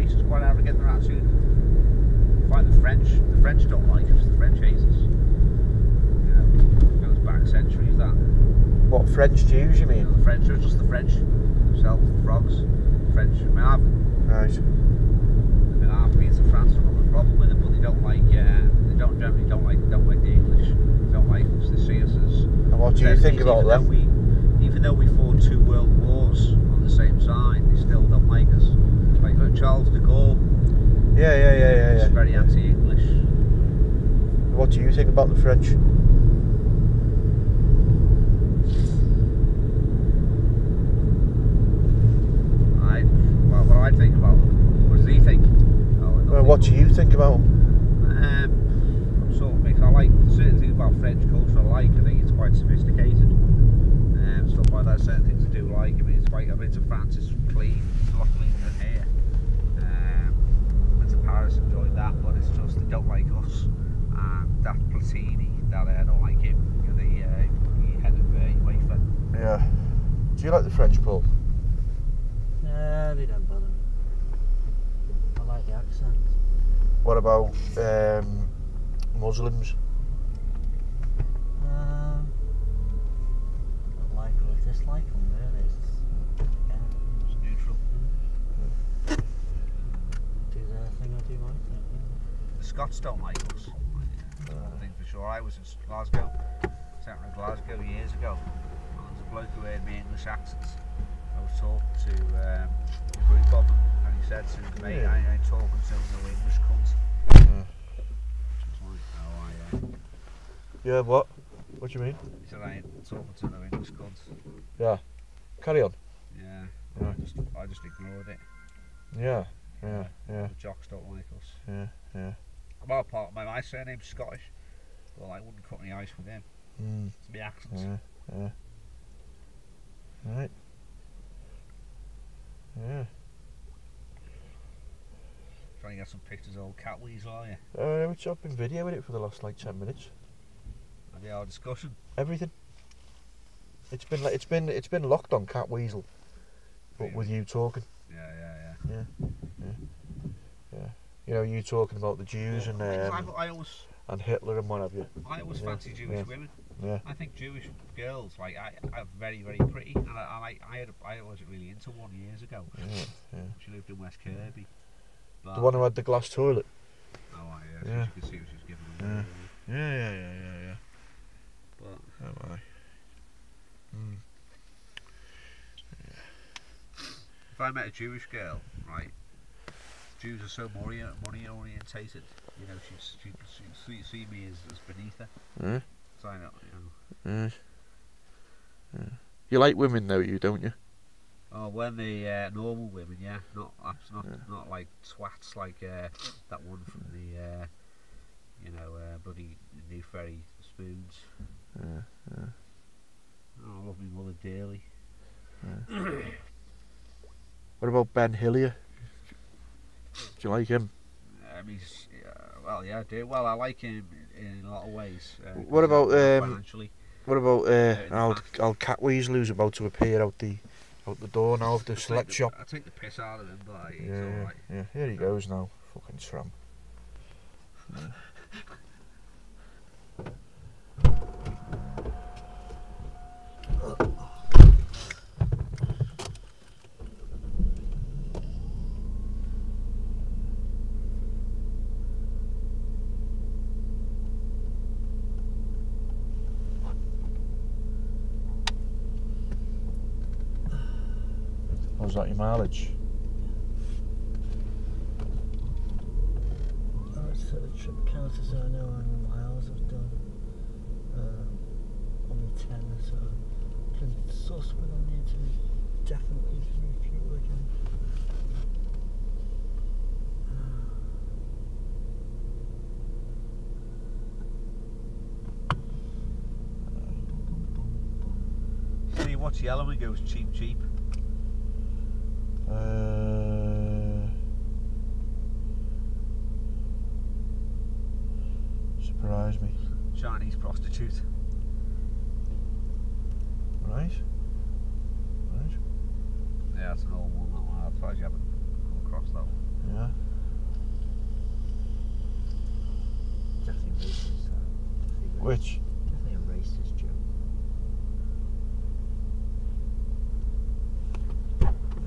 races quite arrogant in their attitude. I find the French, the French don't like us. The French hate us. You know, goes back centuries. That What French Jews you you mean? know, the French are just the French themselves, the frogs. French. I mean, I've, Right. I mean, I've been to France. I've got no problem with them, but they don't like. Uh, they don't generally don't like. Don't like the English. They don't like us. They see us as And what do you think about though? We, even though we fought two world wars on the same side, they still don't like us. Charles de Gaulle Yeah, yeah, yeah, yeah, yeah. very anti-English. What do you think about the French? I, well, what I think about them. What does he think? Oh, Well, what do you think about them? Um, sort of mixed. I like certain things about French culture. I like. I think it's quite sophisticated. Um, stuff like that. Certain things I do like. I mean, it's quite. I've been to France. It's clean. It's a lot cleaner than here. Um, went to Paris. Enjoyed that. But it's just they don't like us. And that Platini. That uh, I don't like him. You know, the, uh, the head of uh, UEFA. Yeah. Do you like the French, Paul? Yeah, they don't bother me. I like the accent. What about um, Muslims? Um, I like or dislike them really. It's, yeah, It's neutral. do their thing, I do my thing. The Scots don't like us. I think for sure. I was in Glasgow, centre of Glasgow years ago. And there was a bloke who heard me English accents. I was talking to um, a group of them, and he said to me, Yeah. I ain't talking to no English cunt. Yeah. Just like, oh, I, uh, Yeah, what? What do you mean? he said, I ain't talking to no English cunt. Yeah. Carry on. Yeah. Yeah. I just, I just ignored it. Yeah, yeah, yeah, The jocks don't like us. yeah, yeah. Well, part my, my surname's Scottish. Well, I wouldn't cut any ice with him. Mm, It's the accents. yeah, yeah. Right. Yeah. Trying to get some pictures of old cat weasel, are you? Uh, which I've been videoing it for the last like ten minutes. Have you had a discussion? Everything. It's been like it's been it's been locked on Cat Weasel, but with you talking. Yeah, yeah, Yeah, yeah, yeah. You know, you talking about the Jews and Because um, I, I always, and Hitler and what have you. I always Yeah, fancy Jewish yeah. women. Yeah. I think Jewish girls, like, I, are very, very pretty. And I, I, I, had a, I wasn't really into one years ago. Yeah, yeah. She lived in West Kirby. But, The one who had the glass toilet. Oh, I, yeah. So Yeah. you could see what she was giving Yeah. them. Yeah, yeah, yeah, yeah, yeah. But Oh my. Mm. if I met a Jewish girl, right, Jews are so money, money orientated. You know, she'd, she'd, she'd see, see me as, as beneath her. Mm. So I know, you know. Mm. Yeah. You like women though, you don't you? Oh, when the uh, normal women, yeah, not not Yeah. not like twats like uh, that one from the uh, you know uh, bloody New Ferry spoons. Yeah, yeah. Oh, I love my mother dearly. What about Ben Hillier? Do you like him? I mean, he's, uh, well, yeah, I do. Well, I like him in, a lot of ways. Uh, What about, um? What about uh, in the Al, past. Al Cat Weasel who's about to appear out the out the door now of the I select the- shop? I take the piss out of him, but Yeah, yeah. Here he goes now. Fucking tramp. How's that your mileage? Oh, it's uh, the trip counter, so I know how many miles I've done. Um, only 10, so plenty of sauce, but I need to definitely refuel again. See what's yellow and goes cheap, cheap. Uh, surprise me. Chinese prostitute. Right? Right? Yeah, that's an old one. That one. I'm surprised you haven't come across that one. Yeah. Definitely racist. That. Definitely racist. Which? Definitely a racist joke.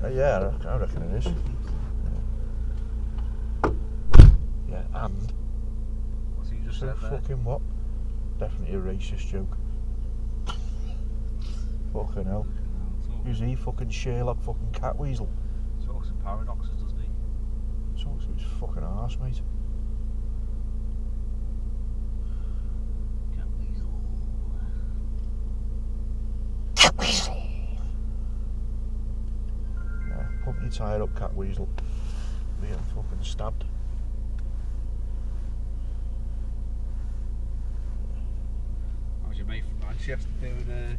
Uh, yeah, I reckon, it is. Yeah, and What's he just said there? fucking what? Definitely a racist joke. Fucking hell. Who's he? Fucking Sherlock fucking Catweasel. talks in paradoxes, doesn't he? Talks to his fucking arse, mate. Cat weasel. Yeah, pump your tyre up, Catweasel. Be getting fucking stabbed. How's your mate from Manchester doing? Uh,